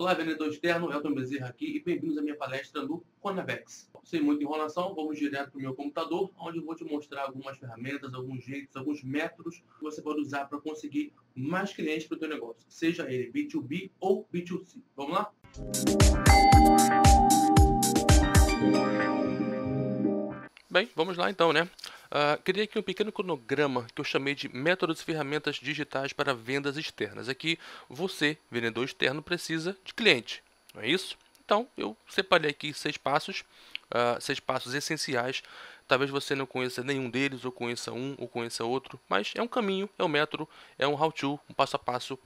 Olá, vendedor externo, Elton Bezerra aqui e bem-vindos à minha palestra no Conavex. Sem muita enrolação, vamos direto para o meu computador, onde eu vou te mostrar algumas ferramentas, alguns jeitos, alguns métodos que você pode usar para conseguir mais clientes para o seu negócio, seja ele B2B ou B2C. Vamos lá? Bem, vamos lá então, né? Criei aqui um pequeno cronograma que eu chamei de métodos e ferramentas digitais para vendas externas. Aqui, você, vendedor externo, precisa de cliente, não é isso? Então, eu separei aqui seis passos, uh, seis passos essenciais. Talvez você não conheça nenhum deles, ou conheça um, ou conheça outro, mas é um caminho, é um método, é um how-to, um passo a passo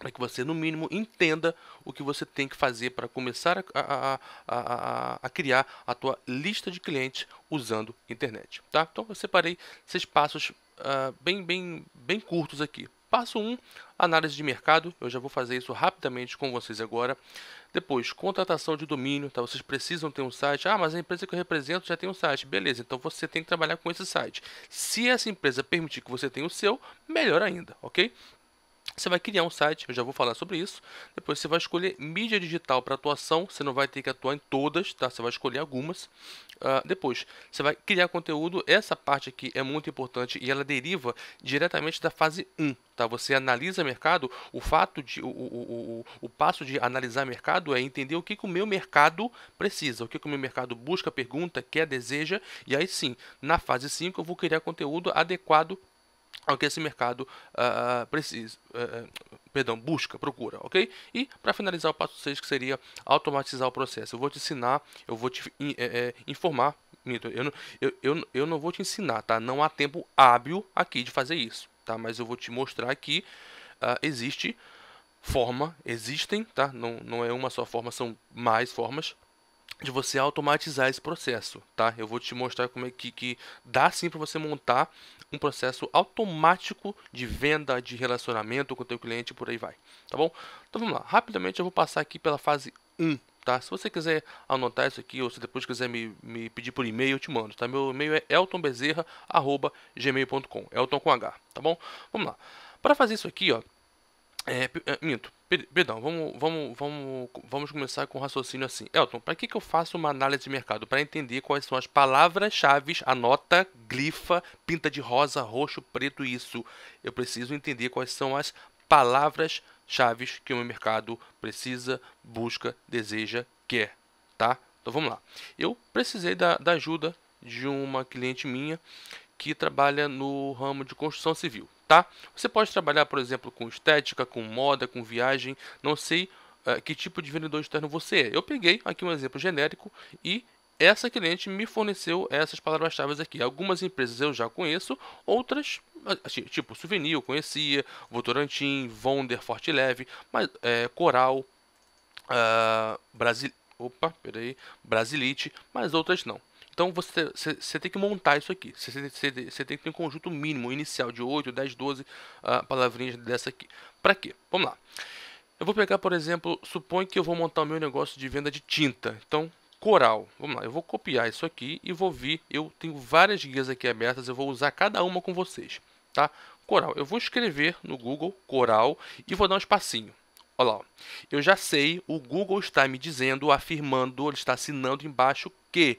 para que você, no mínimo, entenda o que você tem que fazer para começar a, a, a, a, criar a tua lista de clientes usando internet. Tá? Então, eu separei seis passos uh, bem, bem, bem curtos aqui. Passo 1, um, análise de mercado. Eu já vou fazer isso rapidamente com vocês agora. Depois, contratação de domínio. Tá? Vocês precisam ter um site. Ah, mas a empresa que eu represento já tem um site. Beleza, então você tem que trabalhar com esse site. Se essa empresa permitir que você tenha o seu, melhor ainda, ok? Você vai criar um site, eu já vou falar sobre isso. Depois você vai escolher mídia digital para atuação. Você não vai ter que atuar em todas, tá? Você vai escolher algumas. Uh, depois, você vai criar conteúdo. Essa parte aqui é muito importante e ela deriva diretamente da fase 1, tá? Você analisa mercado. O fato de, o, o, o, o passo de analisar mercado é entender o que, que o meu mercado precisa, o que, que o meu mercado busca, pergunta, quer, deseja. E aí sim, na fase 5 eu vou criar conteúdo adequado ao que esse mercado uh, precisa, uh, perdão, busca, procura, ok? E para finalizar o passo 6, que seria automatizar o processo. Eu vou te ensinar, eu vou te é, informar, eu eu, eu, eu não vou te ensinar, tá? Não há tempo hábil aqui de fazer isso, tá? Mas eu vou te mostrar que uh, existe forma, existem, tá? Não, não é uma só forma, são mais formas de você automatizar esse processo, tá? Eu vou te mostrar como é que, que dá sim para você montar um processo automático de venda, de relacionamento com o teu cliente por aí vai, tá bom? Então vamos lá, rapidamente eu vou passar aqui pela fase 1, tá? Se você quiser anotar isso aqui ou se depois quiser me, me pedir por e-mail, eu te mando, tá? Meu e-mail é eltonbezerra@gmail.com, Elton com H, tá bom? Vamos lá. Para fazer isso aqui, ó, é, é, minto, perdão, vamos, vamos, vamos, vamos começar com o raciocínio assim. Elton, para que, que eu faço uma análise de mercado? Para entender quais são as palavras-chave, anota, glifa, pinta de rosa, roxo, preto, isso. Eu preciso entender quais são as palavras-chave que o meu mercado precisa, busca, deseja, quer, tá? Então vamos lá. Eu precisei da, da ajuda de uma cliente minha que trabalha no ramo de construção civil, tá? Você pode trabalhar, por exemplo, com estética, com moda, com viagem, não sei uh, que tipo de vendedor externo você é. Eu peguei aqui um exemplo genérico e essa cliente me forneceu essas palavras-chave aqui. Algumas empresas eu já conheço, outras, assim, tipo Souvenir eu conhecia, Votorantim, Vonder, Forte Leve, mas, é, Coral, uh, Brasil, opa, peraí, Brasilite, mas outras não. Então você, você, você, tem que montar isso aqui. Você, você, você, tem que ter um conjunto mínimo inicial de 8, 10, 12 uh, palavrinhas dessa aqui. Para quê? Vamos lá. Eu vou pegar, por exemplo, supõe que eu vou montar o meu negócio de venda de tinta. Então, coral. Vamos lá, eu vou copiar isso aqui e vou vir. Eu tenho várias guias aqui abertas, eu vou usar cada uma com vocês, tá? Coral. Eu vou escrever no Google coral e vou dar um espacinho. Olha lá, eu já sei, o Google está me dizendo, afirmando, ele está assinando embaixo que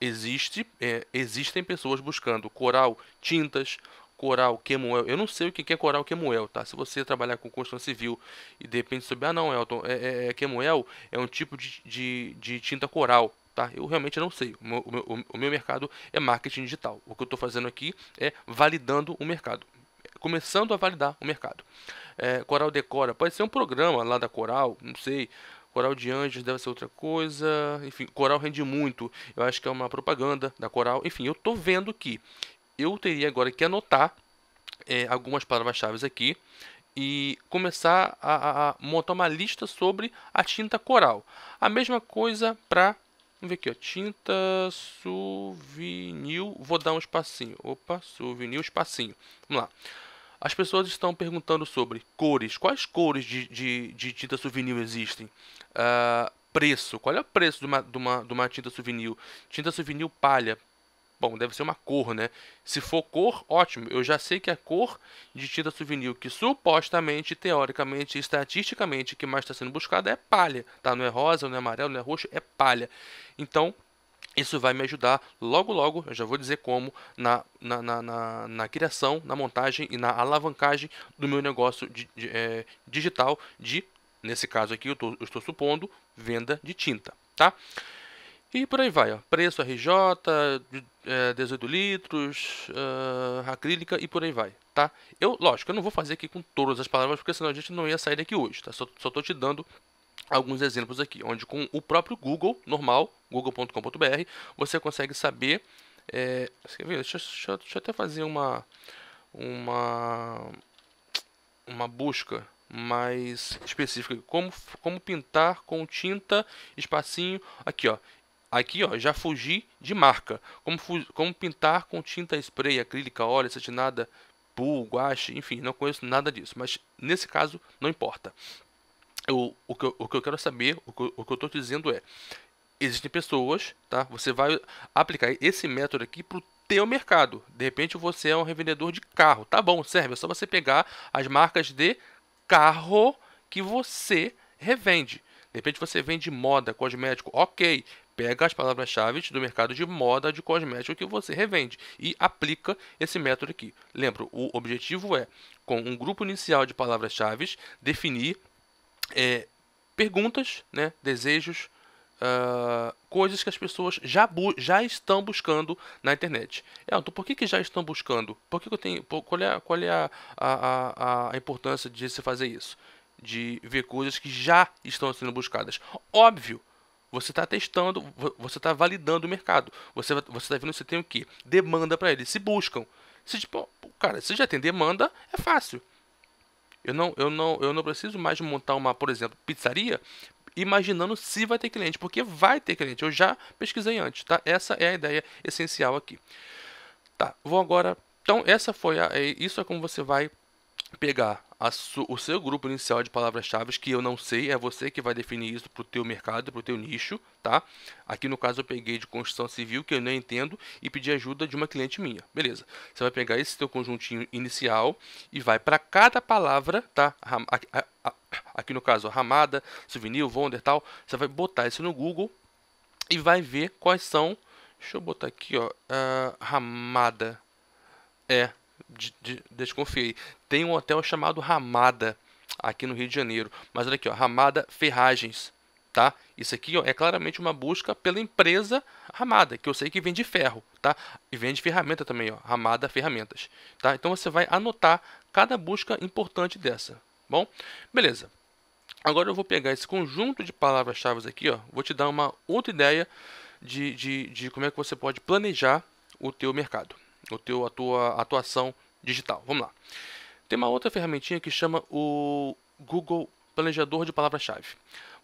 existe, é, existem pessoas buscando coral tintas, coral Kemuel. Eu não sei o que é coral Kemuel, tá? Se você trabalhar com construção civil e de repente souber, ah não, Elton, é, é, é Kemuel é um tipo de, de, de, tinta coral. Tá? Eu realmente não sei. O meu, o, o meu mercado é marketing digital. O que eu estou fazendo aqui é validando o mercado. Começando a validar o mercado. É, Coral Decora, pode ser um programa lá da Coral, não sei. Coral de Anjos deve ser outra coisa. Enfim, Coral rende muito. Eu acho que é uma propaganda da Coral. Enfim, eu tô vendo que eu teria agora que anotar é, algumas palavras-chave aqui e começar a, a, a, montar uma lista sobre a tinta coral. A mesma coisa para Vamos ver aqui, ó, tinta souvenir, vou dar um espacinho. Opa, souvenir, espacinho. Vamos lá. As pessoas estão perguntando sobre cores. Quais cores de, de, de tinta souvenir existem? Uh, preço. Qual é o preço de uma, de, uma, de uma tinta souvenir? Tinta souvenir palha. Bom, deve ser uma cor, né? Se for cor, ótimo. Eu já sei que a cor de tinta souvenir que supostamente, teoricamente, estatisticamente, que mais está sendo buscada é palha, tá? Não é rosa, não é amarelo, não é roxo, é palha. Então, isso vai me ajudar logo logo, eu já vou dizer como, na, na, na, na, na criação, na montagem e na alavancagem do meu negócio de, de, é, digital de, nesse caso aqui, eu, tô, eu estou supondo, venda de tinta, tá? E por aí vai, ó. preço RJ, é, 18 litros, uh, acrílica e por aí vai, tá? Eu, lógico, eu não vou fazer aqui com todas as palavras, porque senão a gente não ia sair daqui hoje, tá? Só, tô te dando alguns exemplos aqui, onde com o próprio Google, normal, google.com.br, você consegue saber, é, deixa, deixa, deixa eu até fazer uma, uma, uma busca mais específica, como, como pintar com tinta, espacinho, aqui ó, Aqui, ó, já fugi de marca. Como, como pintar com tinta spray, acrílica, óleo, acetinada, pool, guache, enfim, não conheço nada disso. Mas nesse caso, não importa. Eu, o, que eu, o que eu quero saber, o que, o que eu estou dizendo é, existem pessoas, tá? Você vai aplicar esse método aqui para o teu mercado. De repente você é um revendedor de carro, tá bom? Serve, é só você pegar as marcas de carro que você revende. De repente você vende moda, cosmético, ok pega as palavras-chave do mercado de moda de cosmético que você revende e aplica esse método aqui. Lembra, o objetivo é, com um grupo inicial de palavras-chave, definir é, perguntas, né, desejos, uh, coisas que as pessoas já, já estão buscando na internet. Elton, por que, que já estão buscando? Por que, que eu tenho, qual é, qual é a, a, a, a importância de se fazer isso? De ver coisas que já estão sendo buscadas. Óbvio, você está testando, você está validando o mercado. Você você está vendo se tem o que demanda para ele. Se buscam, se tipo, cara, se já tem demanda, é fácil. Eu não, eu não, eu não preciso mais montar uma, por exemplo, pizzaria imaginando se vai ter cliente, porque vai ter cliente. Eu já pesquisei antes, tá? Essa é a ideia essencial aqui. Tá, vou agora. Então, essa foi a, é, isso é como você vai pegar o seu grupo inicial de palavras-chave, que eu não sei, é você que vai definir isso para o teu mercado, para o teu nicho, tá? Aqui no caso eu peguei de construção civil, que eu não entendo, e pedi ajuda de uma cliente minha. Beleza. Você vai pegar esse teu conjuntinho inicial e vai para cada palavra, tá? Aqui no caso, ramada, souvenir, wonder, tal. Você vai botar isso no Google e vai ver quais são... Deixa eu botar aqui, ó. Uh, ramada. É, de, de, desconfiei. Tem um hotel chamado Ramada aqui no Rio de Janeiro. Mas olha aqui, ó, Ramada Ferragens, tá? Isso aqui ó, é claramente uma busca pela empresa Ramada, que eu sei que vende ferro, tá? E vende ferramenta também, ó, Ramada Ferramentas, tá? Então você vai anotar cada busca importante dessa, bom? Beleza. Agora eu vou pegar esse conjunto de palavras-chave aqui, ó, vou te dar uma outra ideia de, de, de como é que você pode planejar o teu mercado o teu, a tua atuação digital. Vamos lá. Tem uma outra ferramentinha que chama o Google Planejador de Palavras-Chave.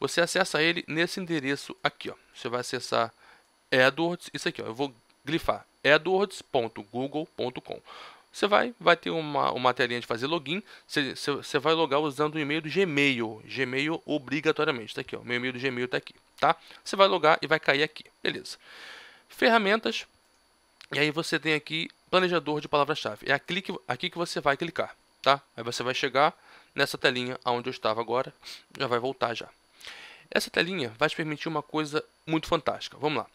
Você acessa ele nesse endereço aqui. Ó. Você vai acessar AdWords, isso aqui, ó. eu vou glifar adwords.google.com. Você vai, vai ter uma, uma telinha de fazer login. Você, você vai logar usando o e-mail do Gmail. Gmail obrigatoriamente. Está aqui, ó. Meu e-mail do Gmail está aqui, tá? Você vai logar e vai cair aqui. Beleza. Ferramentas e aí você tem aqui planejador de palavras-chave. É aqui que, aqui que você vai clicar, tá? Aí você vai chegar nessa telinha onde eu estava agora, já vai voltar já. Essa telinha vai te permitir uma coisa muito fantástica. Vamos lá.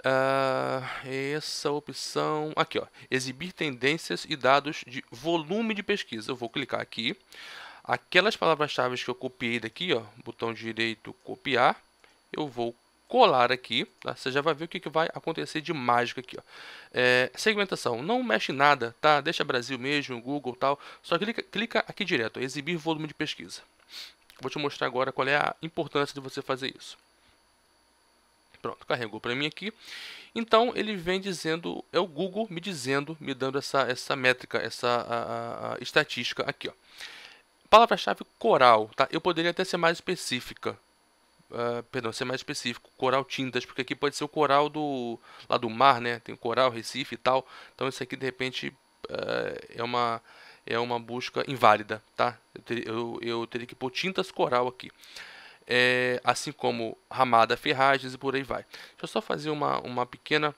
Uh, essa opção aqui, ó, exibir tendências e dados de volume de pesquisa. Eu vou clicar aqui. Aquelas palavras-chave que eu copiei daqui, ó, botão direito copiar, eu vou colar aqui, tá? você já vai ver o que, que vai acontecer de mágica aqui. Ó. É, segmentação, não mexe nada, tá? Deixa Brasil mesmo, Google tal, só clica, clica aqui direto, exibir volume de pesquisa. Vou te mostrar agora qual é a importância de você fazer isso. Pronto, carregou para mim aqui. Então ele vem dizendo, é o Google me dizendo, me dando essa, essa métrica, essa a, a, a estatística aqui. ó. Palavra-chave coral, tá? Eu poderia até ser mais específica, Uh, perdão, ser mais específico, coral tintas, porque aqui pode ser o coral do lá do mar, né? Tem coral, Recife e tal. Então isso aqui de repente uh, é uma é uma busca inválida, tá? Eu, ter, eu, eu teria que pôr tintas coral aqui. É, assim como ramada, ferragens e por aí vai. Deixa eu só fazer uma, uma pequena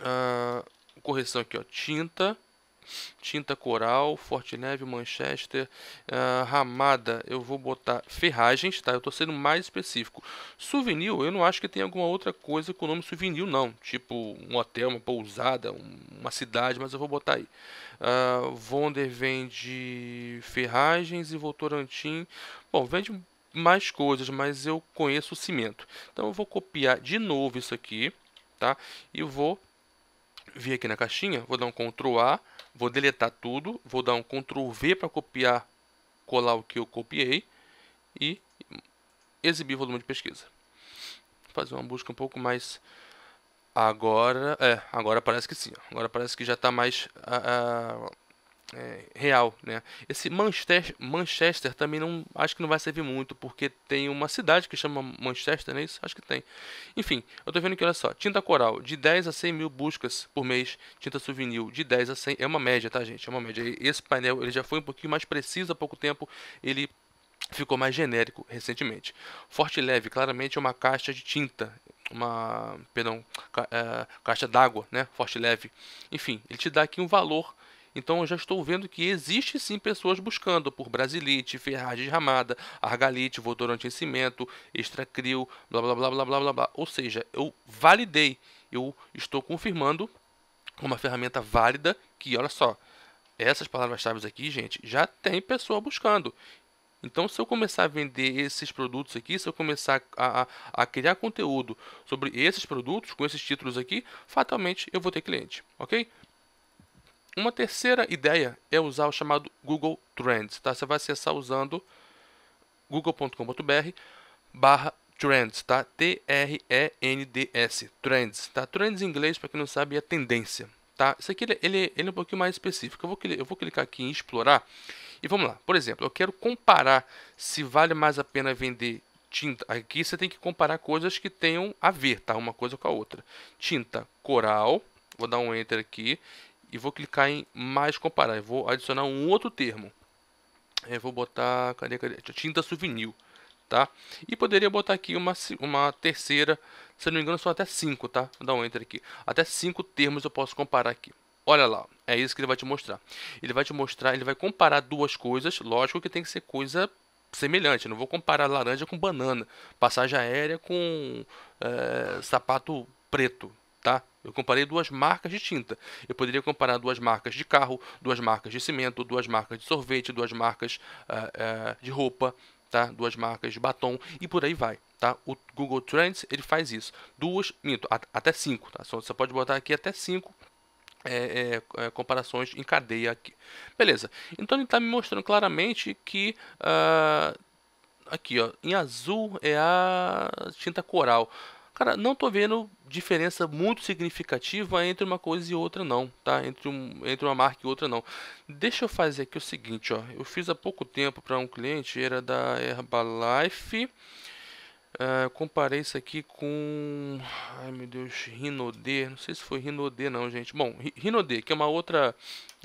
Uh, correção aqui, ó. Tinta. Tinta Coral, Forte Neve, Manchester, uh, Ramada, eu vou botar ferragens, tá? Eu tô sendo mais específico. Souvenir, eu não acho que tem alguma outra coisa com o nome souvenir, não. Tipo um hotel, uma pousada, uma cidade, mas eu vou botar aí. Uh, Vonder vende ferragens e Votorantim. Bom, vende mais coisas, mas eu conheço o cimento. Então eu vou copiar de novo isso aqui, tá? E vou vir aqui na caixinha, vou dar um Ctrl A, vou deletar tudo, vou dar um Ctrl V para copiar, colar o que eu copiei e exibir volume de pesquisa. Vou fazer uma busca um pouco mais agora, é, agora parece que sim, agora parece que já está mais uh, uh, é, real, né? Esse Manchester, Manchester também não acho que não vai servir muito porque tem uma cidade que chama Manchester, não é isso? Acho que tem. Enfim, eu tô vendo que olha só, tinta coral de 10 a 100 mil buscas por mês, tinta souvenir de 10 a 100 é uma média, tá gente? É uma média. Esse painel ele já foi um pouquinho mais preciso há pouco tempo, ele ficou mais genérico recentemente. Forte leve, claramente é uma caixa de tinta, uma, perdão, ca, é, caixa d'água, né? Forte leve. Enfim, ele te dá aqui um valor então eu já estou vendo que existe sim pessoas buscando por Brasilite, Ferragem de Ramada, Argalite, Votorante em Cimento, Extracrio, blá blá blá blá blá blá blá. Ou seja, eu validei, eu estou confirmando uma ferramenta válida que, olha só, essas palavras-chave aqui, gente, já tem pessoa buscando. Então, se eu começar a vender esses produtos aqui, se eu começar a, a, a, criar conteúdo sobre esses produtos, com esses títulos aqui, fatalmente eu vou ter cliente, ok? Uma terceira ideia é usar o chamado Google Trends. Tá? Você vai acessar usando google.com.br barra Trends, tá? T-R-E-N-D-S, Trends, tá? Trends em inglês, para quem não sabe, é tendência, tá? Isso aqui, ele, ele, é um pouquinho mais específico. Eu vou, eu vou clicar aqui em explorar e vamos lá. Por exemplo, eu quero comparar se vale mais a pena vender tinta. Aqui você tem que comparar coisas que tenham a ver, tá? Uma coisa com a outra. Tinta coral, vou dar um enter aqui e vou clicar em mais comparar. Eu vou adicionar um outro termo. Eu vou botar, cadê, cadê? Tinta souvenir, tá? E poderia botar aqui uma, uma terceira, se não me engano são até cinco, tá? Vou dar um enter aqui. Até cinco termos eu posso comparar aqui. Olha lá, é isso que ele vai te mostrar. Ele vai te mostrar, ele vai comparar duas coisas, lógico que tem que ser coisa semelhante. não vou comparar laranja com banana, passagem aérea com é, sapato preto, tá? Eu comparei duas marcas de tinta. Eu poderia comparar duas marcas de carro, duas marcas de cimento, duas marcas de sorvete, duas marcas uh, uh, de roupa, tá? Duas marcas de batom e por aí vai, tá? O Google Trends ele faz isso. Duas, minto, até cinco, tá? Você pode botar aqui até cinco é, é, é, comparações em cadeia aqui. Beleza. Então ele está me mostrando claramente que uh, aqui, ó, em azul é a tinta coral. Cara, não tô vendo diferença muito significativa entre uma coisa e outra não, tá? Entre, um, entre uma marca e outra não. Deixa eu fazer aqui o seguinte, ó. Eu fiz há pouco tempo para um cliente, era da Herbalife. Uh, comparei isso aqui com... Ai, meu Deus, Rinode. Não sei se foi Rinode não, gente. Bom, Rinode, que é uma outra...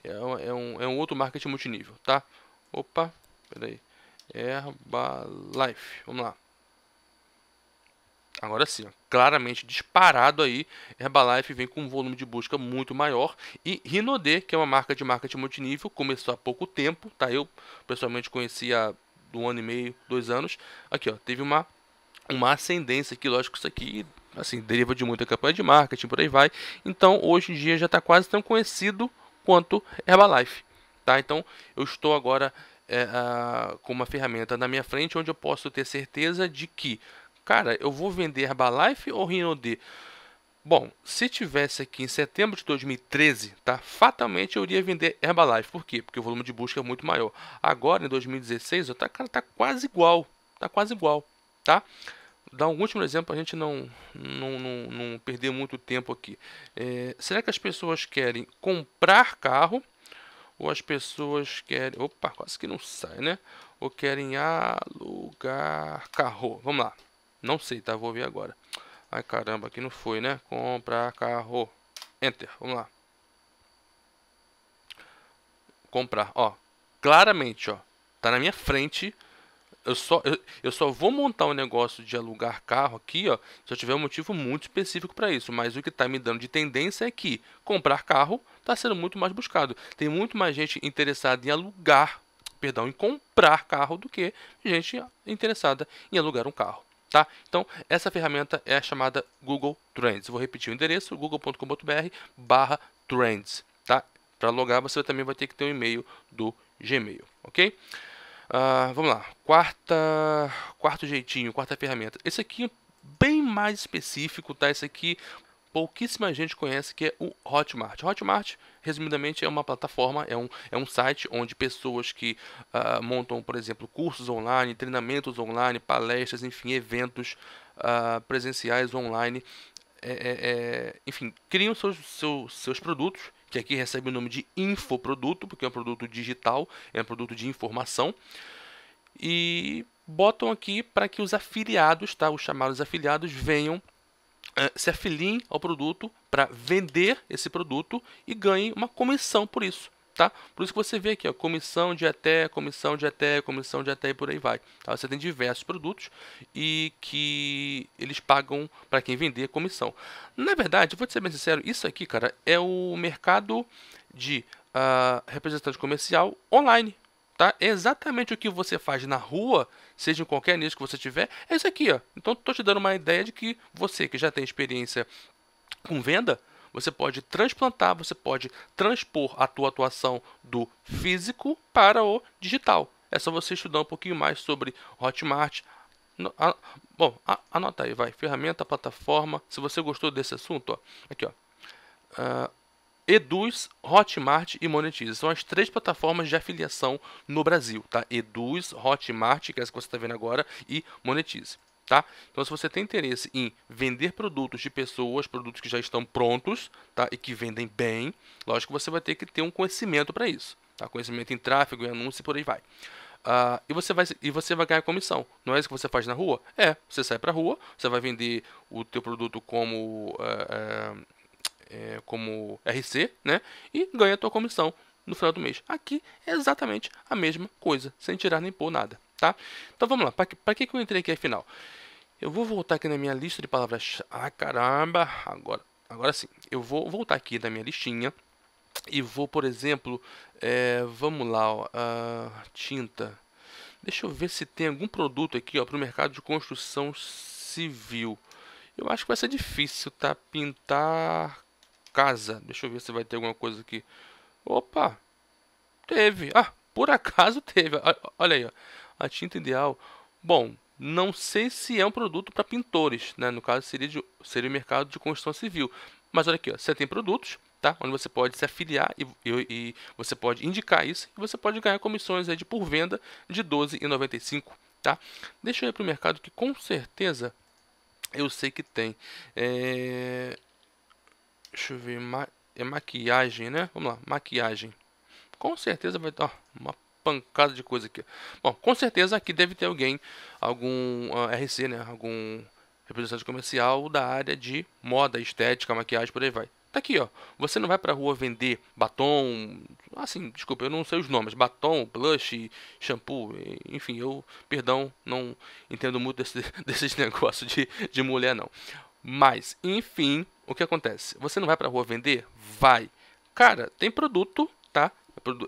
É um, é um outro marketing multinível, tá? Opa, peraí. Herbalife, vamos lá. Agora sim, ó, claramente disparado aí, Herbalife vem com um volume de busca muito maior e Rinode, que é uma marca de marketing multinível, começou há pouco tempo, tá? Eu pessoalmente conheci há um ano e meio, dois anos. Aqui, ó, teve uma uma ascendência que lógico isso aqui assim deriva de muita campanha de marketing por aí vai. Então hoje em dia já está quase tão conhecido quanto Herbalife, tá? Então eu estou agora é, a, com uma ferramenta na minha frente onde eu posso ter certeza de que cara, eu vou vender Herbalife ou Rinode? Bom, se tivesse aqui em setembro de 2013, tá? Fatalmente eu iria vender Herbalife. Por quê? Porque o volume de busca é muito maior. Agora, em 2016, tá, cara, tá quase igual. Tá quase igual, tá? Dar um último exemplo para a gente não, não, não, não, perder muito tempo aqui. É, será que as pessoas querem comprar carro ou as pessoas querem... Opa, quase que não sai, né? Ou querem alugar carro. Vamos lá. Não sei, tá? Vou ver agora. Ai, caramba, aqui não foi, né? Comprar carro. Enter, vamos lá. Comprar, ó. Claramente, ó. Tá na minha frente eu só, eu, eu, só vou montar um negócio de alugar carro aqui, ó, se eu tiver um motivo muito específico para isso. Mas o que está me dando de tendência é que comprar carro está sendo muito mais buscado. Tem muito mais gente interessada em alugar, perdão, em comprar carro do que gente interessada em alugar um carro. Tá? Então, essa ferramenta é chamada Google Trends. Vou repetir o endereço, google.com.br barra Trends. Tá? Para logar, você também vai ter que ter um e-mail do Gmail, ok? Uh, vamos lá, quarta, quarto jeitinho, quarta ferramenta. Esse aqui é bem mais específico, tá? Esse aqui pouquíssima gente conhece, que é o Hotmart. Hotmart, resumidamente, é uma plataforma, é um, é um site onde pessoas que uh, montam, por exemplo, cursos online, treinamentos online, palestras, enfim, eventos uh, presenciais online, é, é, é, enfim, criam seus, seus, seus produtos, que aqui recebe o nome de infoproduto, porque é um produto digital, é um produto de informação, e botam aqui para que os afiliados, tá, os chamados afiliados, venham se afiliem ao produto para vender esse produto e ganhem uma comissão por isso. Tá? Por isso que você vê aqui, ó, comissão de até, comissão de até, comissão de até e por aí vai. Tá? Você tem diversos produtos e que eles pagam para quem vender comissão. Na verdade, vou te ser bem sincero, isso aqui, cara, é o mercado de uh, representante comercial online tá? Exatamente o que você faz na rua, seja em qualquer nicho que você tiver, é isso aqui, ó. Então, estou te dando uma ideia de que você que já tem experiência com venda, você pode transplantar, você pode transpor a tua atuação do físico para o digital. É só você estudar um pouquinho mais sobre Hotmart. bom, anota aí, vai. Ferramenta, plataforma. Se você gostou desse assunto, ó, aqui, ó. Uh, Eduz, Hotmart e Monetize. São as três plataformas de afiliação no Brasil, tá? Eduz, Hotmart, que é essa que você está vendo agora, e Monetize. Tá? Então, se você tem interesse em vender produtos de pessoas, produtos que já estão prontos tá? e que vendem bem, lógico que você vai ter que ter um conhecimento para isso. Tá? Conhecimento em tráfego, em anúncio e por aí vai. Uh, e, você vai, e você vai ganhar comissão. Não é isso que você faz na rua? É, você sai para rua, você vai vender o teu produto como uh, uh, é, como RC, né? E ganha a tua comissão no final do mês. Aqui é exatamente a mesma coisa, sem tirar nem pôr nada, tá? Então vamos lá, para que, que, que eu entrei aqui afinal? Eu vou voltar aqui na minha lista de palavras. Ah, caramba! Agora, agora sim. Eu vou voltar aqui na minha listinha e vou, por exemplo, é, vamos lá, ó, tinta. Deixa eu ver se tem algum produto aqui para o mercado de construção civil. Eu acho que vai ser difícil, tá? Pintar casa. Deixa eu ver se vai ter alguma coisa aqui. Opa! Teve. Ah, por acaso teve. Olha aí, ó. A tinta ideal. Bom, não sei se é um produto para pintores, né? No caso seria de, seria o mercado de construção civil. Mas olha aqui, ó, você tem produtos, tá? Onde você pode se afiliar e, e, e você pode indicar isso e você pode ganhar comissões aí de por venda de R$ 12,95, tá? Deixa eu ir para o mercado que com certeza eu sei que tem. É... Deixa eu ver. Ma é maquiagem, né? Vamos lá. Maquiagem. Com certeza vai dar uma pancada de coisa aqui. Bom, com certeza aqui deve ter alguém, algum uh, RC, né? Algum representante comercial da área de moda, estética, maquiagem, por aí vai. Tá aqui, ó. Você não vai pra rua vender batom, assim, desculpa, eu não sei os nomes, batom, blush, shampoo, enfim, eu, perdão, não entendo muito desse, desses negócios de, de mulher, não. Mas, enfim, o que acontece? Você não vai para a rua vender? Vai. Cara, tem produto, tá?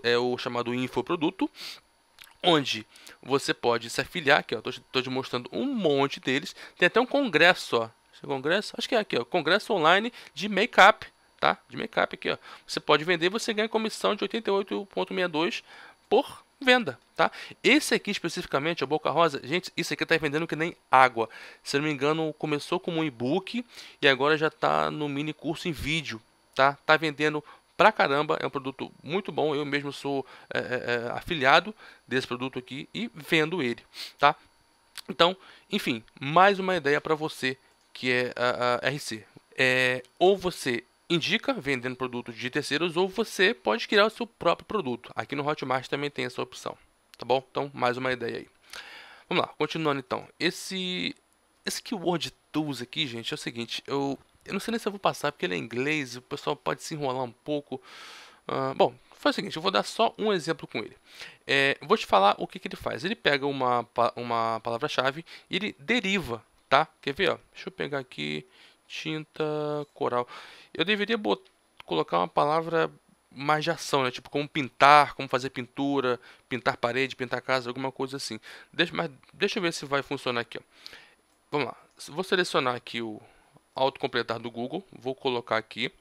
É o chamado infoproduto, onde você pode se afiliar, aqui ó, tô, tô te mostrando um monte deles. Tem até um congresso, ó. Esse congresso, acho que é aqui, ó, congresso online de make-up, tá? De make-up aqui, ó. Você pode vender, você ganha comissão de 88.62 por venda, tá? Esse aqui especificamente, a Boca Rosa, gente, isso aqui tá vendendo que nem água. Se não me engano, começou como um e-book e agora já tá no mini curso em vídeo, tá? Tá vendendo pra caramba, é um produto muito bom. Eu mesmo sou é, é, é afiliado desse produto aqui e vendo ele, tá? Então, enfim, mais uma ideia para você que é a, a RC. É, ou você indica vendendo produtos de terceiros ou você pode criar o seu próprio produto. Aqui no Hotmart também tem essa opção, tá bom? Então, mais uma ideia aí. Vamos lá, continuando então. Esse esse keyword tools aqui, gente, é o seguinte, eu eu não sei nem se eu vou passar porque ele é inglês, o pessoal pode se enrolar um pouco. Uh, bom, faz o seguinte, eu vou dar só um exemplo com ele. É, vou te falar o que, que ele faz. Ele pega uma, uma palavra-chave e ele deriva, tá? Quer ver? Ó? Deixa eu pegar aqui tinta coral. Eu deveria botar, colocar uma palavra mais de ação, né? Tipo, como pintar, como fazer pintura, pintar parede, pintar casa, alguma coisa assim. Deixa, mas deixa eu ver se vai funcionar aqui, ó. Vamos lá. Vou selecionar aqui o autocompletar do Google. Vou colocar aqui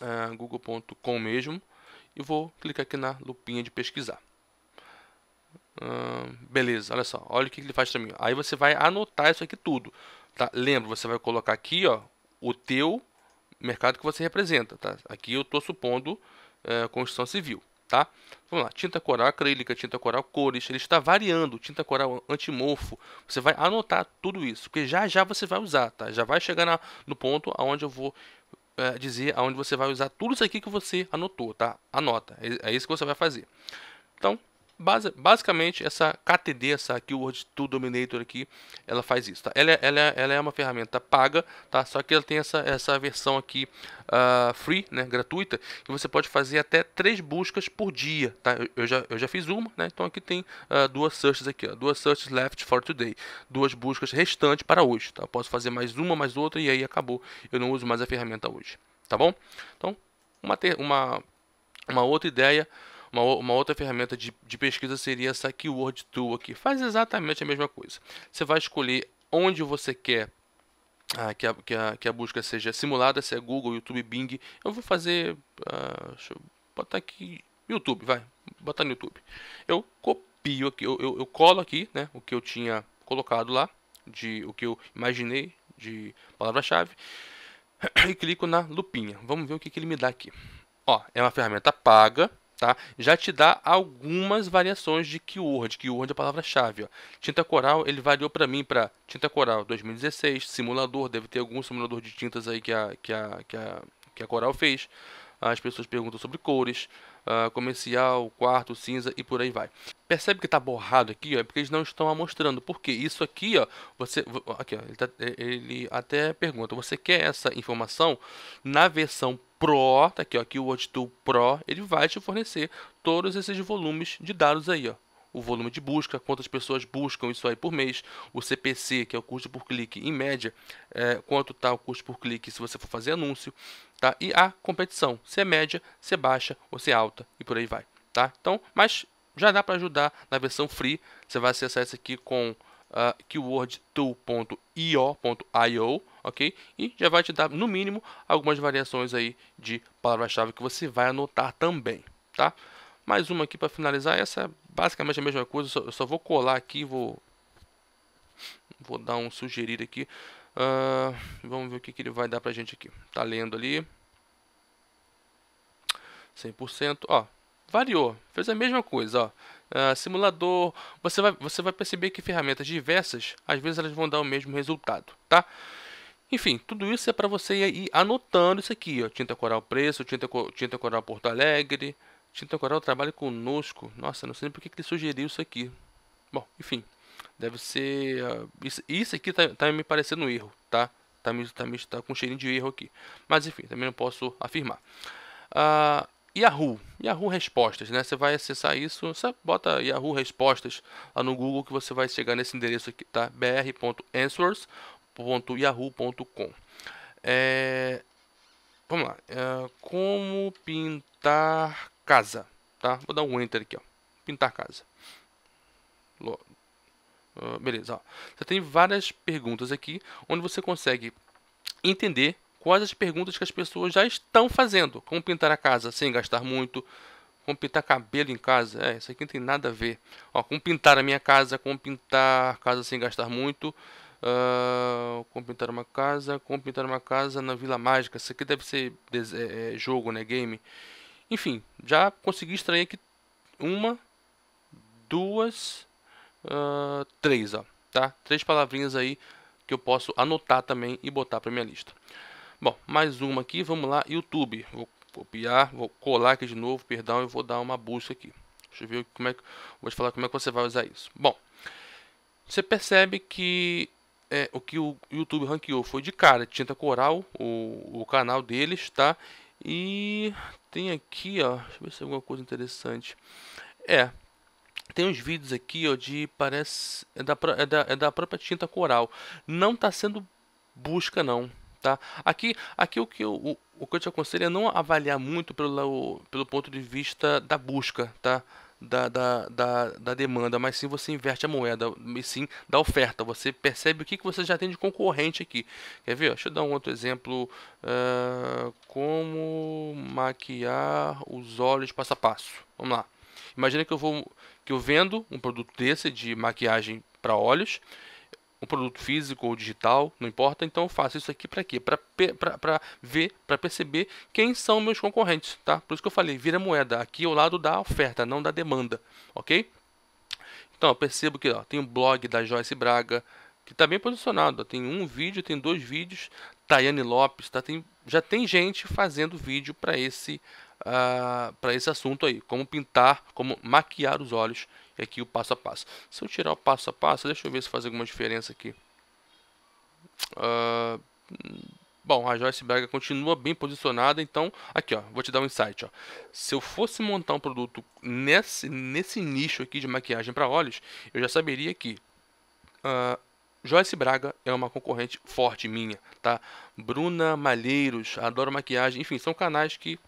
uh, google.com mesmo e vou clicar aqui na lupinha de pesquisar. Uh, beleza, olha só, olha o que ele faz mim. Aí você vai anotar isso aqui tudo. Tá? Lembra, você vai colocar aqui ó, o teu mercado que você representa. Tá? Aqui eu estou supondo uh, construção civil. Tá? Vamos lá, tinta coral acrílica, tinta coral cores, ele está variando, tinta coral antimorfo. Você vai anotar tudo isso, porque já já você vai usar, tá? Já vai chegar na, no ponto aonde eu vou é, dizer aonde você vai usar tudo isso aqui que você anotou, tá? Anota, é, é isso que você vai fazer. Então, basicamente, essa KTD, essa Keyword Tool Dominator aqui, ela faz isso, tá? Ela, é, ela, é, ela é uma ferramenta paga, tá? Só que ela tem essa, essa versão aqui uh, free, né? Gratuita, que você pode fazer até três buscas por dia, tá? Eu, eu já, eu já fiz uma, né? Então aqui tem uh, duas searches aqui, ó, duas searches left for today, duas buscas restantes para hoje, tá? Eu posso fazer mais uma, mais outra e aí acabou. Eu não uso mais a ferramenta hoje, tá bom? Então, uma, uma, uma outra ideia uma, uma outra ferramenta de, de pesquisa seria essa Keyword Tool aqui. Faz exatamente a mesma coisa. Você vai escolher onde você quer ah, que, a, que, a, que a busca seja simulada, se é Google, YouTube, Bing. Eu vou fazer. Ah, deixa eu botar aqui. YouTube, vai. Botar no YouTube. Eu copio aqui, eu, eu, eu, colo aqui né, o que eu tinha colocado lá, de o que eu imaginei de palavra-chave, e clico na lupinha. Vamos ver o que, que ele me dá aqui. Ó, é uma ferramenta paga, tá? Já te dá algumas variações de keyword, keyword é a palavra-chave, Tinta coral, ele variou para mim para tinta coral 2016, simulador, deve ter algum simulador de tintas aí que a que a que a, que a Coral fez. As pessoas perguntam sobre cores, uh, comercial, quarto, cinza e por aí vai. Percebe que está borrado aqui, ó, é porque eles não estão mostrando. Porque isso aqui, ó, você, aqui, ó, ele, tá, ele até pergunta: você quer essa informação na versão Pro, tá aqui, ó, aqui o WatchTool Pro, ele vai te fornecer todos esses volumes de dados aí, ó. O volume de busca, quantas pessoas buscam isso aí por mês, o CPC, que é o custo por clique, em média, é, quanto está o custo por clique se você for fazer anúncio, tá? E a competição, se é média, se é baixa ou se é alta e por aí vai, tá? Então, mas já dá para ajudar na versão free, você vai acessar isso aqui com uh, keywordtool.io, ok? E já vai te dar, no mínimo, algumas variações aí de palavra-chave que você vai anotar também, tá? Mais uma aqui para finalizar, essa basicamente a mesma coisa, só, eu só vou colar aqui, vou, vou dar um sugerir aqui. Uh, vamos ver o que, que ele vai dar pra gente aqui. Tá lendo ali. 100%. Ó, variou. Fez a mesma coisa, ó. Uh, simulador, você vai, você vai perceber que ferramentas diversas, às vezes elas vão dar o mesmo resultado, tá? Enfim, tudo isso é para você ir anotando isso aqui, ó. Tinta Coral Preço, Tinta, Tinta Coral Porto Alegre, Tinta Coral trabalha conosco. Nossa, não sei nem por que ele sugeriu isso aqui. Bom, enfim, deve ser... Uh, isso, isso aqui tá, tá me parecendo um erro, tá? Tá, me, tá, me, tá com um cheirinho de erro aqui. Mas enfim, também não posso afirmar. Uh, Yahoo, Yahoo Respostas, né? Você vai acessar isso, você bota Yahoo Respostas lá no Google que você vai chegar nesse endereço aqui, tá? br.answers.yahoo.com. É... Vamos lá. É... Como pintar casa, tá? Vou dar um enter aqui, ó. Pintar casa. Uh, beleza, ó. Você tem várias perguntas aqui onde você consegue entender quais as perguntas que as pessoas já estão fazendo. Como pintar a casa sem gastar muito. Como pintar cabelo em casa. É, isso aqui não tem nada a ver. Ó, como pintar a minha casa. Como pintar casa sem gastar muito. Uh, como pintar uma casa. Como pintar uma casa na Vila Mágica. Isso aqui deve ser é, é, jogo, né? Game. Enfim, já consegui extrair aqui uma, duas, uh, três, ó. Tá? Três palavrinhas aí que eu posso anotar também e botar para minha lista. Bom, mais uma aqui, vamos lá, YouTube. Vou copiar, vou colar aqui de novo, perdão, e vou dar uma busca aqui. Deixa eu ver como é que vou te falar como é que você vai usar isso. Bom, você percebe que é, o que o YouTube ranqueou foi de cara, tinta coral, o, o canal deles, tá? E tem aqui, ó, deixa eu ver se tem alguma coisa interessante. É, tem uns vídeos aqui, ó, de parece é da, é da, é da própria tinta coral. Não está sendo busca não, tá? Aqui, aqui o que eu, o, o que eu te aconselho é não avaliar muito pelo, pelo ponto de vista da busca, tá? Da, da, da, da, demanda, mas sim você inverte a moeda, e sim da oferta. Você percebe o que, que você já tem de concorrente aqui. Quer ver? Deixa eu dar um outro exemplo. Uh, como maquiar os olhos passo a passo. Vamos lá. Imagina que eu vou que eu vendo um produto desse de maquiagem para olhos um produto físico ou digital, não importa. Então eu faço isso aqui para quê? Para ver, para perceber quem são meus concorrentes, tá? Por isso que eu falei, vira moeda. Aqui é o lado da oferta, não da demanda, ok? Então eu percebo que ó, tem um blog da Joyce Braga que está bem posicionado. Ó, tem um vídeo, tem dois vídeos. Tayane Lopes, tá? Tem, já tem gente fazendo vídeo para esse, uh, para esse assunto aí, como pintar, como maquiar os olhos e aqui o passo a passo. Se eu tirar o passo a passo, deixa eu ver se faz alguma diferença aqui. Uh, bom, a Joyce Braga continua bem posicionada, então aqui ó, vou te dar um insight. Ó. Se eu fosse montar um produto nesse, nesse nicho aqui de maquiagem para olhos, eu já saberia que uh, Joyce Braga é uma concorrente forte minha, tá? Bruna Malheiros, adoro maquiagem, enfim, são canais que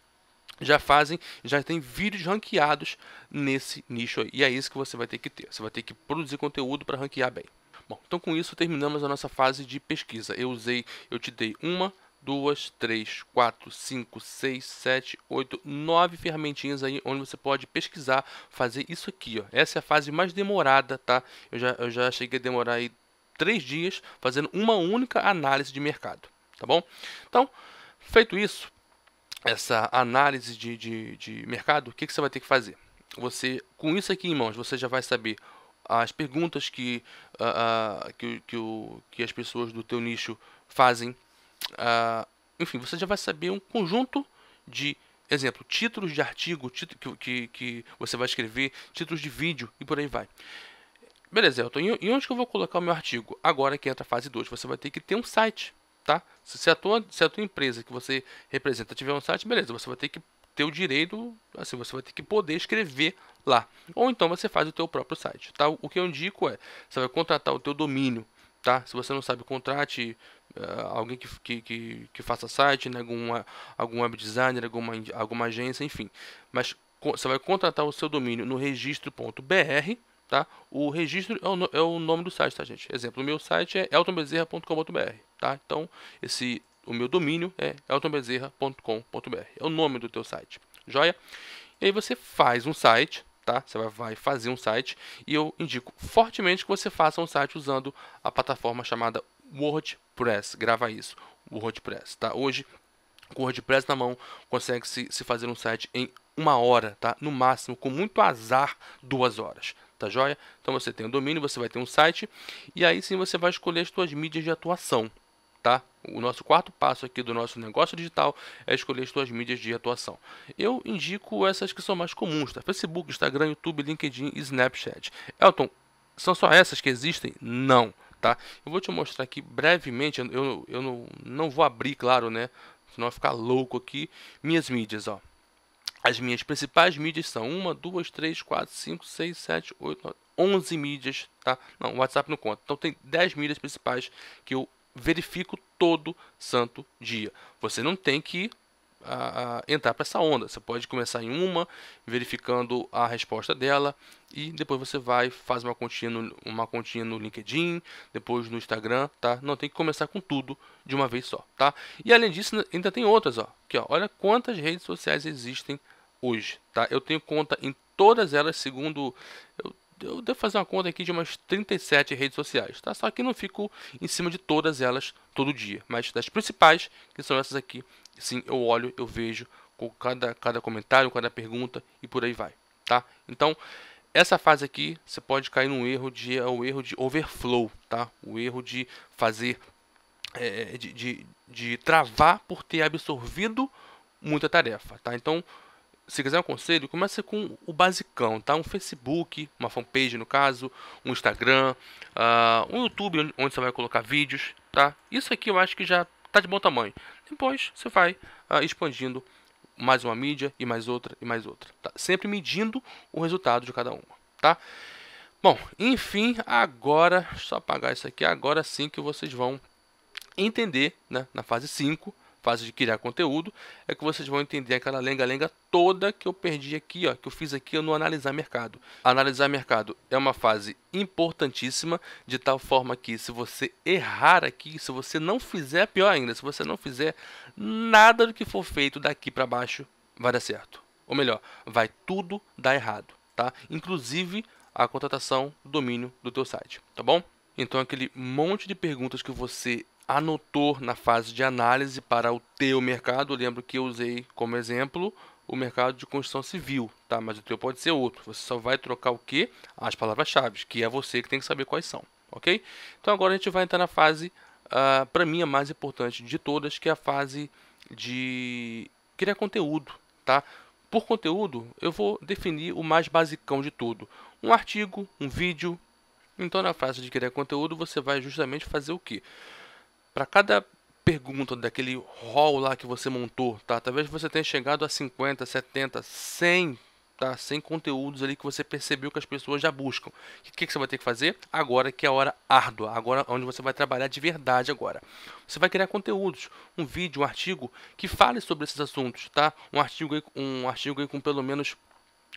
já fazem, já tem vídeos ranqueados nesse nicho aí. E é isso que você vai ter que ter. Você vai ter que produzir conteúdo para ranquear bem. Bom, então com isso terminamos a nossa fase de pesquisa. Eu usei, eu te dei uma, duas, três, quatro, cinco, seis, sete, oito, nove ferramentinhas aí onde você pode pesquisar, fazer isso aqui, ó. Essa é a fase mais demorada, tá? Eu já, eu já cheguei a demorar aí três dias fazendo uma única análise de mercado, tá bom? Então, feito isso, essa análise de, de, de mercado, o que, que você vai ter que fazer? Você, com isso aqui em mãos, você já vai saber as perguntas que, uh, que, que, o, que, as pessoas do teu nicho fazem. Uh, enfim, você já vai saber um conjunto de, exemplo, títulos de artigo título que, que, que você vai escrever, títulos de vídeo e por aí vai. Beleza, Elton, e onde que eu vou colocar o meu artigo? Agora que entra a fase 2, você vai ter que ter um site tá? Se a tua, se a tua empresa que você representa tiver um site, beleza, você vai ter que ter o direito, assim, você vai ter que poder escrever lá. Ou então você faz o teu próprio site, tá? O que eu indico é, você vai contratar o teu domínio, tá? Se você não sabe, contrate uh, alguém que, que, que, que, faça site, né? alguma, algum web designer, alguma, alguma agência, enfim. Mas você vai contratar o seu domínio no registro.br, tá? O registro é o, é o nome do site, tá, gente? Exemplo, o meu site é eltonbezerra.com.br, tá? Então, esse o meu domínio é eltonbezerra.com.br. É o nome do teu site. Joia? E aí você faz um site, tá? Você vai fazer um site e eu indico fortemente que você faça um site usando a plataforma chamada WordPress. Grava isso, WordPress, tá? Hoje, com o WordPress na mão, consegue se, se fazer um site em uma hora, tá? No máximo, com muito azar, duas horas, tá joia? Então você tem o domínio, você vai ter um site e aí sim você vai escolher as suas mídias de atuação, tá? O nosso quarto passo aqui do nosso negócio digital é escolher as suas mídias de atuação. Eu indico essas que são mais comuns, tá? Facebook, Instagram, YouTube, LinkedIn e Snapchat. Elton, são só essas que existem? Não, tá? Eu vou te mostrar aqui brevemente, eu, eu não, não vou abrir, claro, né? Senão vai ficar louco aqui. Minhas mídias, ó. As minhas principais mídias são 1, 2, 3, 4, 5, 6, 7, 8, 9, 11 mídias, tá? Não, o WhatsApp não conta. Então tem 10 mídias principais que eu verifico todo santo dia. Você não tem que a, a entrar para essa onda. Você pode começar em uma, verificando a resposta dela, e depois você vai faz uma continha no, uma continha no LinkedIn, depois no Instagram, tá? Não tem que começar com tudo de uma vez só, tá? E além disso, ainda tem outras, ó. Aqui, ó. Olha quantas redes sociais existem hoje, tá? Eu tenho conta em todas elas, segundo eu, eu devo fazer uma conta aqui de umas 37 redes sociais, tá? Só que não fico em cima de todas elas todo dia, mas das principais, que são essas aqui, sim, eu olho, eu vejo com cada, cada comentário, cada pergunta e por aí vai, tá? Então, essa fase aqui, você pode cair num erro de é o erro de overflow, tá? O erro de fazer é, de, de, de travar por ter absorvido muita tarefa, tá? Então, se quiser um conselho, comece com o basicão, tá? Um Facebook, uma fanpage no caso, um Instagram, uh, um YouTube onde você vai colocar vídeos, tá? Isso aqui eu acho que já tá de bom tamanho. Depois você vai uh, expandindo mais uma mídia e mais outra e mais outra. Tá? Sempre medindo o resultado de cada uma, tá? Bom, enfim, agora, só apagar isso aqui, agora sim que vocês vão entender, né, na fase 5, fase de criar conteúdo, é que vocês vão entender aquela lenga-lenga toda que eu perdi aqui, ó, que eu fiz aqui no analisar mercado. Analisar mercado é uma fase importantíssima, de tal forma que se você errar aqui, se você não fizer, pior ainda, se você não fizer nada do que for feito daqui para baixo, vai dar certo. Ou melhor, vai tudo dar errado, tá? Inclusive a contratação do domínio do teu site, tá bom? Então aquele monte de perguntas que você anotou na fase de análise para o teu mercado. Lembro que eu usei como exemplo o mercado de construção civil, tá? Mas o teu pode ser outro. Você só vai trocar o que? As palavras-chave, que é você que tem que saber quais são, ok? Então agora a gente vai entrar na fase, uh, para mim a mais importante de todas, que é a fase de criar conteúdo, tá? Por conteúdo, eu vou definir o mais basicão de tudo. Um artigo, um vídeo. Então na fase de criar conteúdo, você vai justamente fazer o que? Para cada pergunta daquele hall lá que você montou, tá? Talvez você tenha chegado a 50, 70, 100, tá? 100 conteúdos ali que você percebeu que as pessoas já buscam. O que, que você vai ter que fazer? Agora que é a hora árdua, agora onde você vai trabalhar de verdade agora. Você vai criar conteúdos, um vídeo, um artigo que fale sobre esses assuntos, tá? Um artigo aí, um artigo aí com pelo menos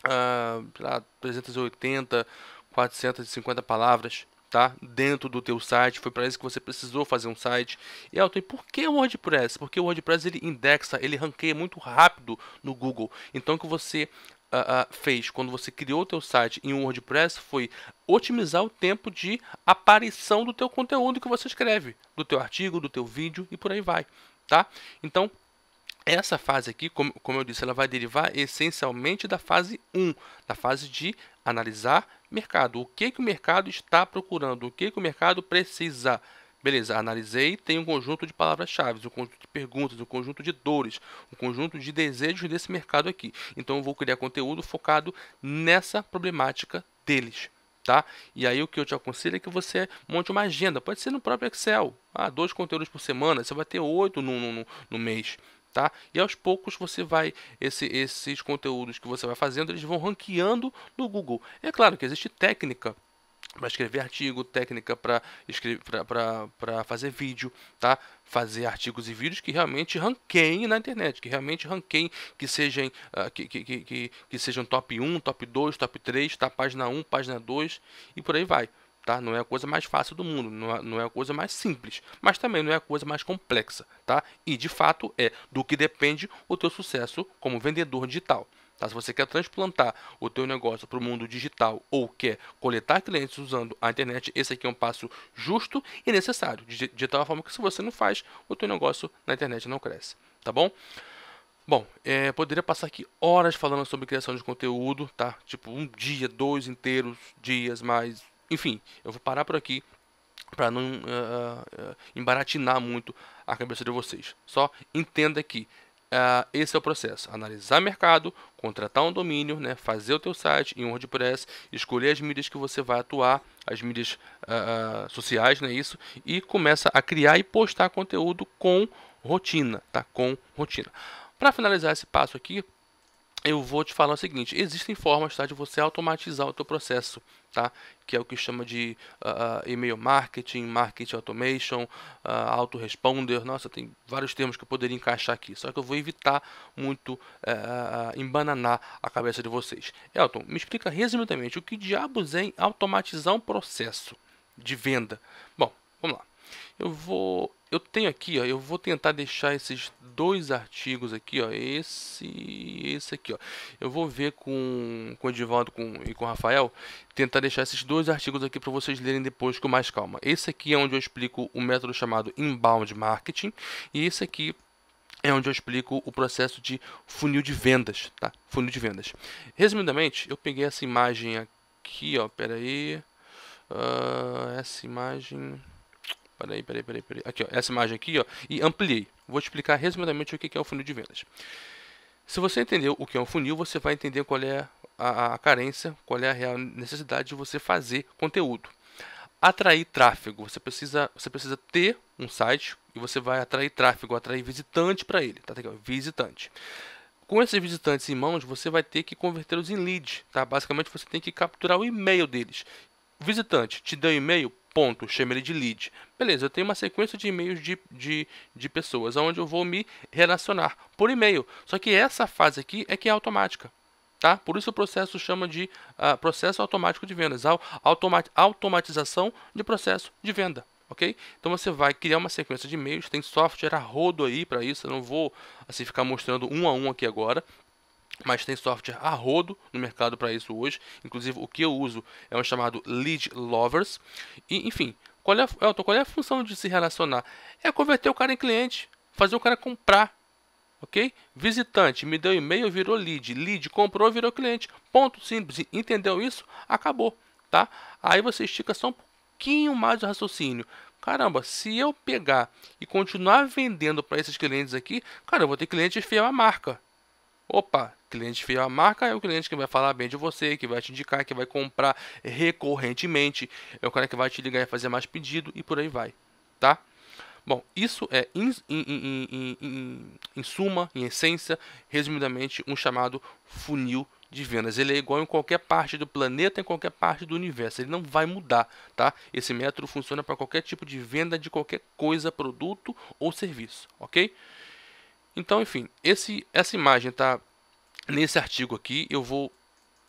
uh, 380, 450 palavras, tá? Dentro do teu site, foi para isso que você precisou fazer um site. E Elton, e por que o WordPress? Porque o WordPress ele indexa, ele ranqueia muito rápido no Google. Então que você uh, uh, fez quando você criou o teu site em um WordPress foi otimizar o tempo de aparição do teu conteúdo que você escreve, do teu artigo, do teu vídeo e por aí vai, tá? Então essa fase aqui, como, como eu disse, ela vai derivar essencialmente da fase 1, da fase de analisar mercado. O que, que o mercado está procurando? O que, que o mercado precisa? Beleza, analisei, tem um conjunto de palavras-chave, um conjunto de perguntas, um conjunto de dores, um conjunto de desejos desse mercado aqui. Então eu vou criar conteúdo focado nessa problemática deles. Tá? E aí o que eu te aconselho é que você monte uma agenda, pode ser no próprio Excel, ah, dois conteúdos por semana, você vai ter oito no, no, no mês tá? E aos poucos você vai esse, esses conteúdos que você vai fazendo, eles vão ranqueando no Google. É claro que existe técnica para escrever artigo, técnica para para fazer vídeo, tá? Fazer artigos e vídeos que realmente ranqueiem na internet, que realmente ranqueiem, que sejam uh, que, que, que, que, sejam top 1, top 2, top 3, tá? Página 1, página 2 e por aí vai tá? Não é a coisa mais fácil do mundo, não é, não é a coisa mais simples, mas também não é a coisa mais complexa, tá? E de fato é do que depende o teu sucesso como vendedor digital. Tá? Se você quer transplantar o teu negócio para o mundo digital ou quer coletar clientes usando a internet, esse aqui é um passo justo e necessário, de, tal forma que se você não faz, o teu negócio na internet não cresce, tá bom? Bom, é, poderia passar aqui horas falando sobre criação de conteúdo, tá? Tipo, um dia, dois inteiros dias, mas enfim, eu vou parar por aqui para não uh, uh, embaratinar muito a cabeça de vocês. Só entenda que uh, esse é o processo: analisar mercado, contratar um domínio, né, fazer o teu site em WordPress, escolher as mídias que você vai atuar, as mídias sociais, né, isso, e começa a criar e postar conteúdo com rotina, tá? Com rotina. Para finalizar esse passo aqui, eu vou te falar o seguinte: existem formas tá, de você automatizar o teu processo, tá? Que é o que chama de uh, e-mail marketing, marketing automation, uh, autoresponder. Nossa, tem vários termos que eu poderia encaixar aqui. Só que eu vou evitar muito uh, embananar a cabeça de vocês. Elton, me explica resumidamente o que diabos é automatizar um processo de venda. Bom, vamos lá. Eu vou eu tenho aqui, ó, eu vou tentar deixar esses dois artigos aqui, ó, esse esse aqui, ó. Eu vou ver com, com o Edivaldo com, e com o Rafael, tentar deixar esses dois artigos aqui para vocês lerem depois com mais calma. Esse aqui é onde eu explico o método chamado Inbound Marketing, e esse aqui é onde eu explico o processo de funil de vendas, tá? Funil de vendas. Resumidamente, eu peguei essa imagem aqui, ó, pera aí, uh, essa imagem... Peraí, peraí, peraí, peraí. Aqui, ó, essa imagem aqui, ó, e ampliei. Vou explicar resumidamente o que é o funil de vendas. Se você entendeu o que é um funil, você vai entender qual é a, a carência, qual é a real necessidade de você fazer conteúdo. Atrair tráfego, você precisa, você precisa ter um site e você vai atrair tráfego, atrair visitante para ele, tá legal? Visitante. com esses visitantes em mãos, você vai ter que convertê-los em lead, tá? Basicamente, você tem que capturar o e-mail deles. Visitante, te deu e-mail? Ponto, chama ele de lead. Beleza, eu tenho uma sequência de e-mails de, de, de pessoas, onde eu vou me relacionar por e-mail. Só que essa fase aqui é que é automática. Tá? Por isso o processo chama de uh, processo automático de vendas, automa automatização de processo de venda. ok? Então você vai criar uma sequência de e-mails, tem software a rodo aí para isso, eu não vou assim ficar mostrando um a um aqui agora, mas tem software a rodo no mercado para isso hoje. Inclusive, o que eu uso é um chamado Lead Lovers. E, enfim, qual é, a, Elton, qual é a função de se relacionar? É converter o cara em cliente, fazer o cara comprar. Ok? Visitante, me deu e-mail, virou lead. Lead, comprou, virou cliente. Ponto simples. Entendeu isso? Acabou. Tá? Aí você estica só um pouquinho mais o raciocínio. Caramba, se eu pegar e continuar vendendo para esses clientes aqui, cara, eu vou ter cliente fiel à marca. Opa, cliente fiel à marca é o cliente que vai falar bem de você, que vai te indicar, que vai comprar recorrentemente, é o cara que vai te ligar e fazer mais pedido e por aí vai, tá? Bom, isso é, em, em, em, em, suma, em essência, resumidamente, um chamado funil de vendas. Ele é igual em qualquer parte do planeta, em qualquer parte do universo. Ele não vai mudar, tá? Esse método funciona para qualquer tipo de venda de qualquer coisa, produto ou serviço, ok? Então, enfim, esse, essa imagem está nesse artigo aqui. Eu vou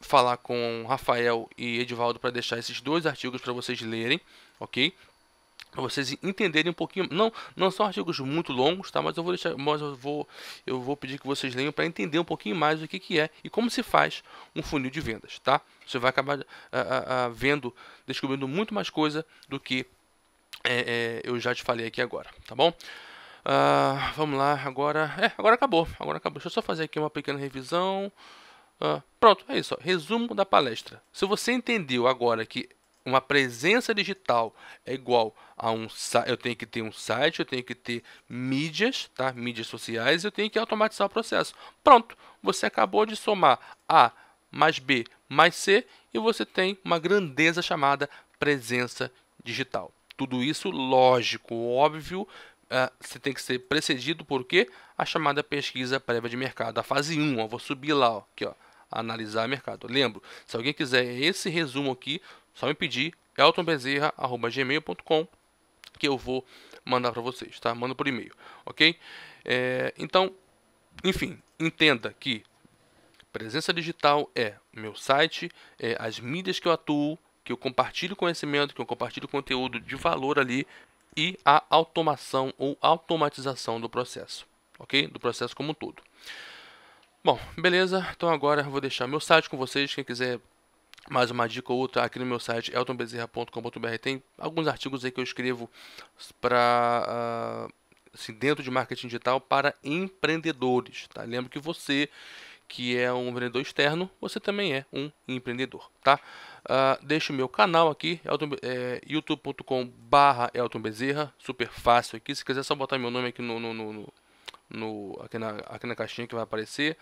falar com Rafael e Edivaldo para deixar esses dois artigos para vocês lerem, ok? Para vocês entenderem um pouquinho, não, não são artigos muito longos, tá? Mas eu vou deixar, mas eu vou, eu vou pedir que vocês leiam para entender um pouquinho mais o que, que é e como se faz um funil de vendas, tá? Você vai acabar a, a, a vendo, descobrindo muito mais coisa do que é, é, eu já te falei aqui agora, tá bom? Uh, vamos lá, agora. É, agora acabou. Agora acabou. Deixa eu só fazer aqui uma pequena revisão. Uh, pronto, é isso. Ó. Resumo da palestra. Se você entendeu agora que uma presença digital é igual a um eu tenho que ter um site, eu tenho que ter mídias, tá? Mídias sociais, eu tenho que automatizar o processo. Pronto, você acabou de somar A mais B mais C e você tem uma grandeza chamada presença digital. Tudo isso lógico, óbvio, uh, você tem que ser precedido por quê? A chamada pesquisa prévia de mercado, a fase 1, ó, vou subir lá, ó, aqui, ó, analisar mercado. Lembro, se alguém quiser esse resumo aqui, só me pedir eltonbezerra@gmail.com que eu vou mandar para vocês, tá? Manda por e-mail, ok? É, então, enfim, entenda que presença digital é meu site, é as mídias que eu atuo, que eu compartilho conhecimento, que eu compartilho conteúdo de valor ali e a automação ou automatização do processo, ok? Do processo como um todo. Bom, beleza. Então agora eu vou deixar meu site com vocês. Quem quiser mais uma dica ou outra aqui no meu site eltonbezerra.com.br tem alguns artigos aí que eu escrevo para uh, assim, dentro de marketing digital para empreendedores. Tá? Lembro que você que é um vendedor externo, você também é um empreendedor, tá? Uh, deixo o meu canal aqui, é, youtube.com barra Elton Bezerra, super fácil aqui, se quiser só botar meu nome aqui no, no, no, no aqui, na, aqui na caixinha que vai aparecer.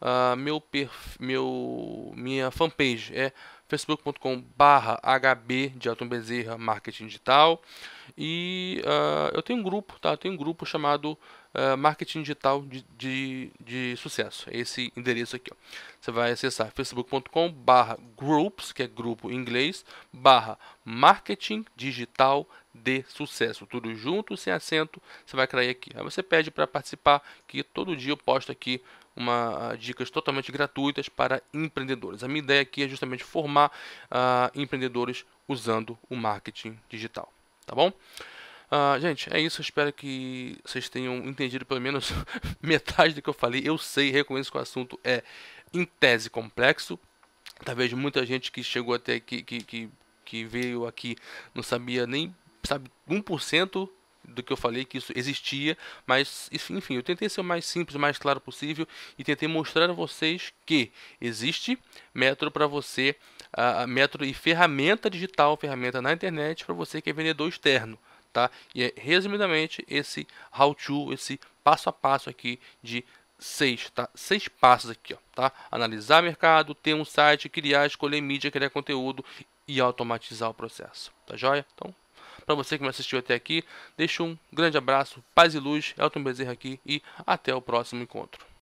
Uh, meu, perf, meu Minha fanpage é facebook.com barra hb de Elton Bezerra Marketing Digital. E uh, eu tenho um grupo, tá? Eu tenho um grupo chamado uh, Marketing Digital de, de, de, Sucesso. É esse endereço aqui. Ó. Você vai acessar facebook.com barra groups, que é grupo em inglês, barra Marketing Digital de Sucesso. Tudo junto, sem acento, você vai cair aqui. Aí você pede para participar, que todo dia eu posto aqui uma, uh, dicas totalmente gratuitas para empreendedores. A minha ideia aqui é justamente formar uh, empreendedores usando o marketing digital tá bom? Uh, gente, é isso. Espero que vocês tenham entendido pelo menos metade do que eu falei. Eu sei, reconheço que o assunto é, em tese, complexo. Talvez muita gente que chegou até aqui, que, que, que veio aqui, não sabia nem, sabe, 1% do que eu falei que isso existia, mas enfim, eu tentei ser o mais simples, o mais claro possível e tentei mostrar a vocês que existe método para você, uh, método e ferramenta digital, ferramenta na internet para você que é vendedor externo, tá? E é resumidamente esse how to, esse passo a passo aqui de seis, tá? Seis passos aqui, ó, tá? Analisar mercado, ter um site, criar, escolher mídia, criar conteúdo e automatizar o processo, tá joia? Então, para você que me assistiu até aqui, deixo um grande abraço, paz e luz, Elton Bezerra aqui e até o próximo encontro.